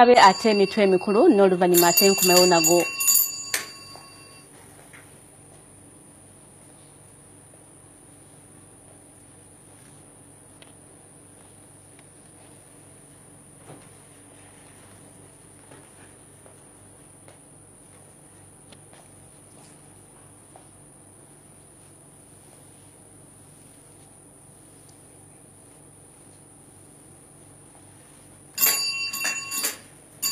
abe ate emitwe emikulu n'oluvannyuma ate nkomewo nago.